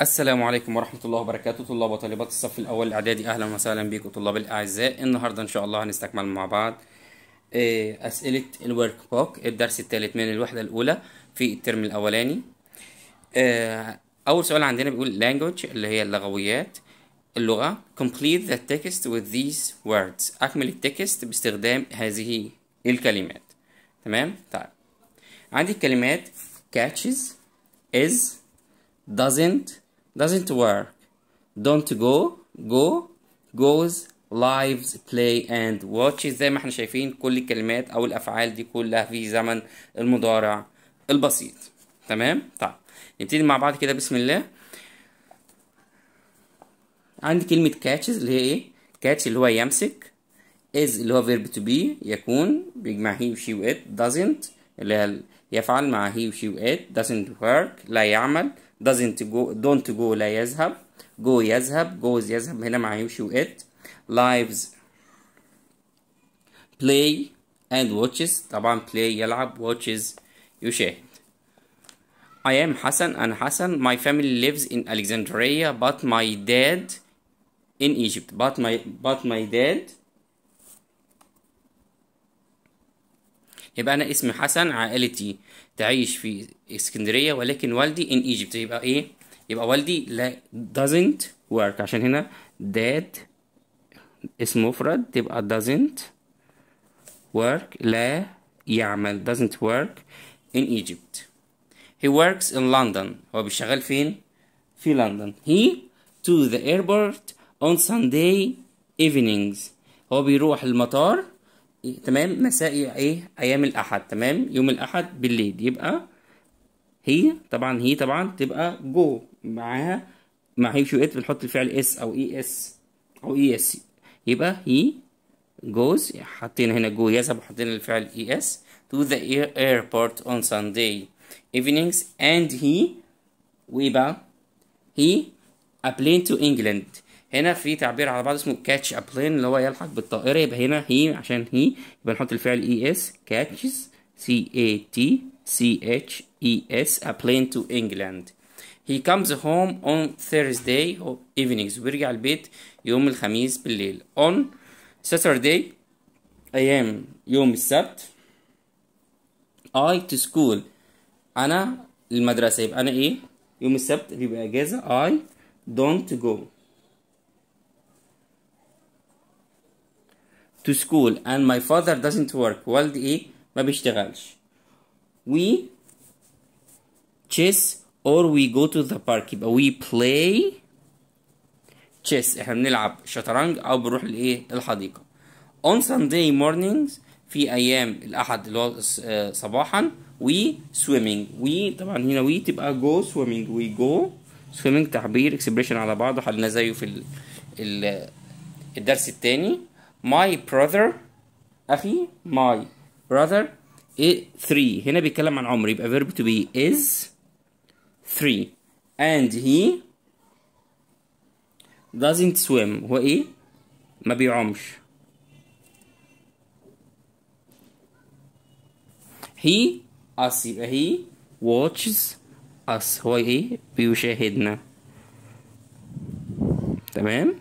السلام عليكم ورحمة الله وبركاته. طلاب وطالبات الصف الأول الإعدادي أهلا وسهلا بكم طلاب الأعزاء. النهاردة إن شاء الله هنستكمل مع بعض آه، أسئلة ال workbook الدرس الثالث من الوحدة الأولى في الترم الأولاني. آه، أول سؤال عندنا بيقول language اللي هي اللغويات اللغة. complete the text with these words. أكمل ال text باستخدام هذه الكلمات. تمام؟ طيب. عندي الكلمات catches is doesn't doesn't work. Don't go go goes lives play and watches. زي ما إحنا شايفين كل الكلمات أو الأفعال دي كلها في زمن المضارع البسيط. تمام؟ طيب نبتدي مع بعض كده. بسم الله. عندي كلمة catches اللي هي إيه؟ catch اللي هو يمسك is اللي هو verb to be يكون بيجمع he و she و it doesn't اللي هي يفعل مع he و she و it doesn't work لا يعمل. doesn't go don't go لا يذهب go يذهب goes يذهب هنا مع he و she و it lives play and watches طبعا play يلعب watches يشاهد I am حسن أنا حسن my family lives in Alexandria but my dad in Egypt but my but my dad يبقى أنا اسمي حسن عائلتي تعيش في إسكندرية ولكن والدي in Egypt. يبقى إيه؟ يبقى والدي لا doesn't work. عشان هنا dad اسم مفرد تبقى doesn't work لا يعمل doesn't work in Egypt. He works in London. هو بيشتغل فين؟ في لندن. He to the airport on Sunday evenings. هو بيروح المطار تمام؟ مساء إيه أيام الأحد تمام؟ يوم الأحد بالليل. يبقى هي طبعا هي طبعا تبقى جو. معاها مع he she it بنحط الفعل s أو es أو es. يبقى he goes حطينا هنا جو يذهب وحطينا الفعل es to the air- airport on Sunday evenings. And he ويبقى he a plane to England. هنا في تعبير على بعض اسمه a plane اللي هو يلحق بالطائرة يبقى هنا he عشان he يبقى نحط الفعل es catches c a t c h e s a plane to England. He comes home on Thursday evenings وبيرجع البيت يوم الخميس بالليل. On Saturday أيام يوم السبت I to school. أنا المدرسة يبقى أنا إيه؟ يوم السبت بيبقى أجازة I don't go. To school and my father doesn't work والدي إيه ما بيشتغلش. We chess or we go to the park. يبقى we play chess. إحنا بنلعب شطرنج أو بنروح لإيه؟ الحديقة. On Sunday mornings في أيام الأحد اللي هو آه، صباحا we swimming. We طبعا هنا we تبقى go swimming. We go swimming تعبير expression على بعضه حلنا زيه في ال ال الدرس التاني. My brother أخي my brother إيه 3 هنا بيتكلم عن عمر يبقى verb to be is 3 and he doesn't swim. هو إيه ما بيعومش he us يبقى he watches us. هو إيه بيشاهدنا تمام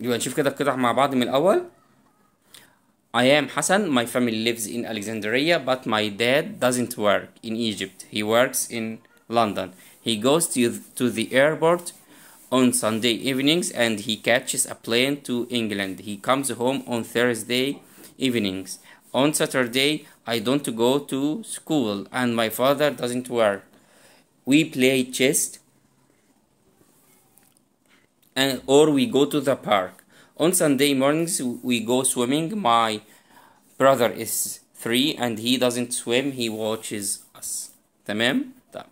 يبقى نشوف كده القطع مع بعض من الأول I am Hassan. My family lives in Alexandria, but my dad doesn't work in Egypt. He works in London. He goes to, to the airport on Sunday evenings and he catches a plane to England. He comes home on Thursday evenings. On Saturday, I don't go to school and my father doesn't work. We play chess and or we go to the park. On Sunday mornings we go swimming. My brother is three and he doesn't swim. He watches us. تمام؟ طيب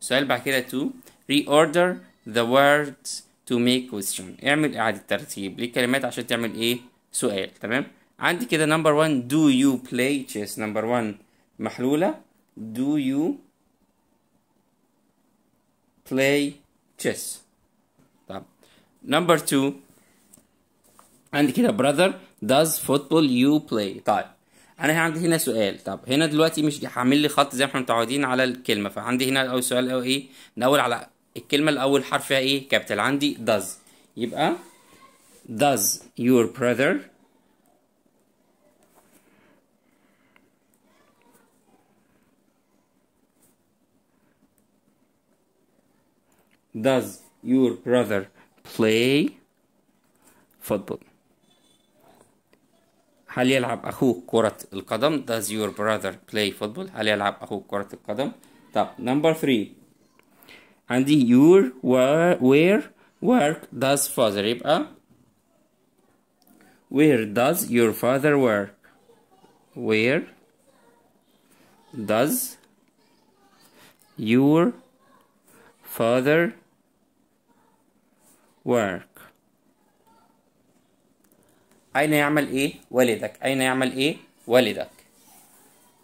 السؤال بعد كده to reorder the words to make question. اعمل إعادة ترتيب للكلمات عشان تعمل إيه؟ سؤال تمام؟ عندي كده number one do you play chess number one محلولة do you play chess طب number two. عندي كده brother does football you play? طيب أنا عندي هنا سؤال. طب هنا دلوقتي مش هعمل لي خط زي ما إحنا متعودين على الكلمة. فعندي هنا أول سؤال أو إيه؟ نقول على الكلمة الأول حرف فيها إيه؟ كابيتال عندي does. يبقى does your brother does your brother play football هل يلعب أخوك كرة القدم does your brother play football هل يلعب أخوك كرة القدم طب number three عندي your where, where work does father يبقى where does your father work where does your father work أين يعمل إيه والدك أين يعمل إيه والدك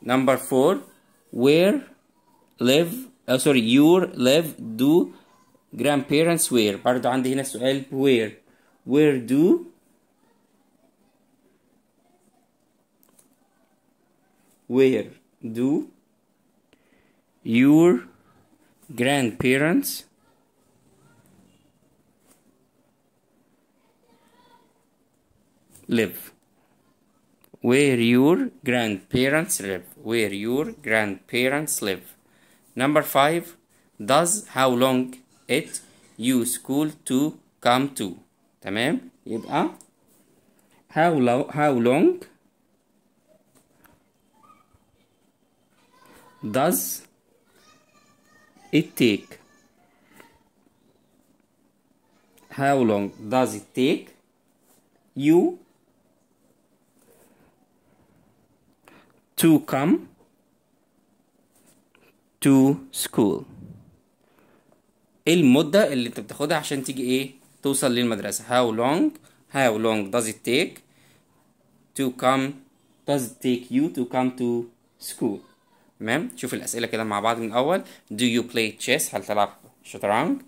number four where live oh sorry your live do grandparents where برضو عندي هنا سؤال where where do where do your grandparents live where your grandparents live where your grandparents live number five does how long it you school to come to تمام يبقى how long how long does it take how long does it take you to come to school إيه المدة اللي انت بتاخدها عشان تيجي إيه توصل للمدرسة how long how long does it take to come does it take you to come to school تمام شوف الأسئلة كده مع بعض من الأول do you play chess هل تلعب شطرنج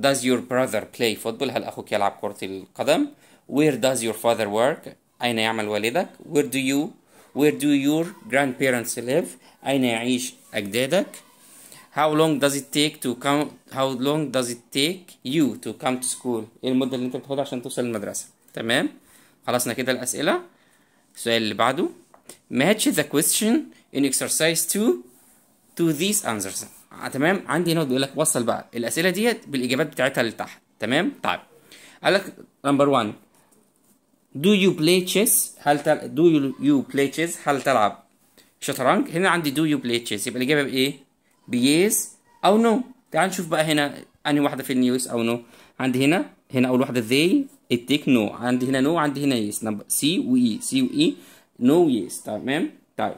does your brother play football هل أخوك يلعب كرة القدم where does your father work أين يعمل والدك where do you where do your grandparents live? أين يعيش أجدادك؟ How long does it take to come how long does it take you to come to school? إيه المدة اللي أنت بتاخدها عشان توصل للمدرسة تمام؟ خلصنا كده الأسئلة. السؤال اللي بعده. Match the question in exercise 2 to these answers. آه تمام؟ عندي هنا بيقول لك وصل بقى. الأسئلة ديت بالإجابات بتاعتها اللي تحت تمام؟ طيب. قال لك نمبر 1 do you play chess? هل تل... do you, play chess? هل تلعب شطرنج؟ هنا عندي do you play chess. يبقى الإجابة بإيه؟ ب yes أو no no. تعال نشوف بقى هنا أنهي واحدة في النيوز أو نو no. عندي هنا هنا أول واحدة they it take no. عندي هنا no عندي هنا yes number C و E C و E no yes تمام؟ طيب.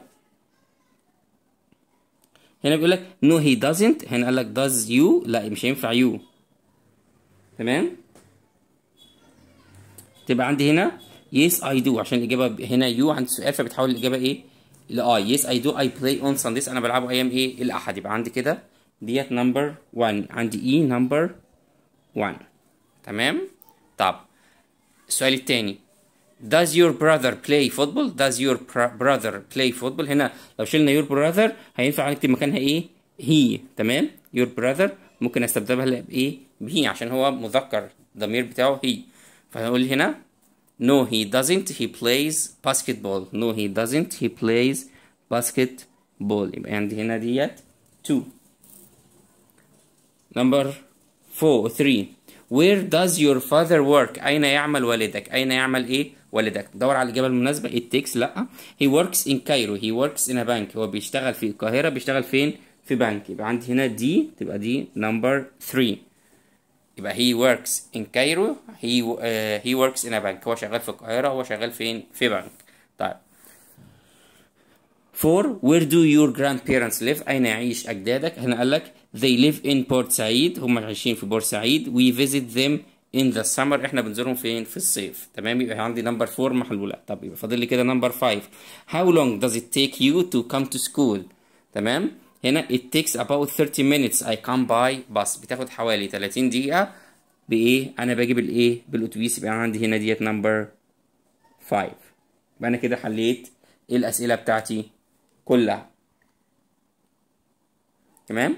هنا بيقول لك no he doesn't. هنا قال لك does you. لا مش هينفع you. تمام؟ تبقى عندي هنا yes I do. عشان الإجابة هنا you عند السؤال فبتحول الإجابة إيه؟ ل I yes I do. I play on Sundays. أنا بلعبه أيام إيه؟ الأحد. يبقى عندي كده ديت number 1 عندي E number 1 تمام؟ طب السؤال التاني. Does your brother play football? Does your brother play football? هنا لو شلنا your brother هينفع نكتب مكانها إيه؟ he. تمام؟ your brother ممكن أستبدلها بايه؟ ب he عشان هو مذكر الضمير بتاعه he. فهقول هنا no he No he plays basketball no he he he plays basketball يبقى عندي هنا ديت 2 number 4 3 Where does your father work? أين يعمل والدك؟ أين يعمل إيه والدك؟ دور على الإجابة المناسبة. It takes لا. He works in Cairo. He works in a bank. هو بيشتغل في القاهرة. بيشتغل فين? في بنك يبقى عندي هنا دي تبقى دي number 3 يبقى he works in Cairo. He uh, he works in a bank. هو شغال في القاهرة. هو شغال فين؟ في بنك. طيب. 4 Where do your grandparents live? أين يعيش أجدادك؟ هنا قال لك They live in Said هم عايشين في بورسعيد We visit them in the summer إحنا بنزورهم فين في الصيف تمام يبقى عندي number 4 محلولة طب يبقى فاضل لي كده number 5 How long does it take you to come to school تمام هنا it takes about 30 minutes I come by bus. بتاخد حوالي 30 دقيقة بإيه؟ أنا باجي بالإيه؟ بالأتوبيس. يبقى عندي هنا ديت نمبر 5 يبقى أنا كده حليت الأسئلة بتاعتي كلها. تمام؟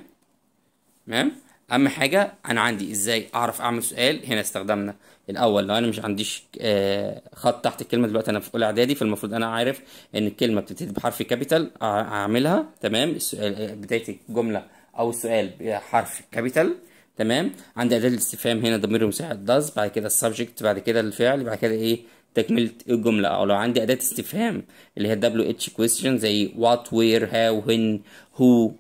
تمام؟ أهم حاجة أنا عندي إزاي أعرف أعمل سؤال. هنا استخدمنا الأول لو أنا مش عنديش آه، خط تحت الكلمة دلوقتي أنا في أولى إعدادي فالمفروض أنا عارف إن الكلمة بتبتدي بحرف capital أعملها تمام؟ السؤال آه، بداية الجملة أو السؤال بحرف capital تمام؟ عندي اداه الاستفهام هنا ضمير مساعد does بعد كده ال subject بعد كده الفعل بعد كده إيه؟ تكملة الجملة. أو لو عندي اداه استفهام اللي هي WH question زي what where how when who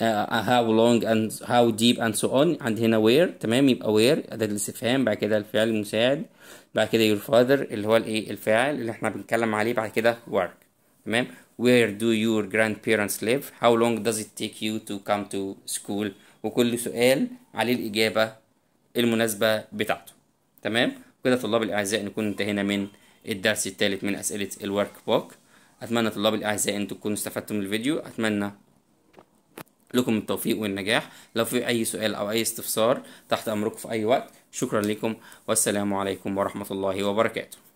how long and how deep and so on. عندي هنا where تمام؟ يبقى where. أداة الاستفهام بعد كده الفعل المساعد. بعد كده your father اللي هو الايه؟ الفاعل اللي إحنا بنتكلم عليه. بعد كده work. تمام؟ where do your grandparents live? how long does it take you to come to school? وكل سؤال عليه الإجابة المناسبة بتاعته. تمام؟ كده طلاب الأعزاء نكون انتهينا من الدرس الثالث من أسئلة ال workbook أتمنى طلاب الأعزاء أن تكونوا استفدتم من الفيديو. أتمنى لكم التوفيق والنجاح. لو في أي سؤال أو أي استفسار تحت أمركم في أي وقت شكرا لكم. والسلام عليكم ورحمة الله وبركاته.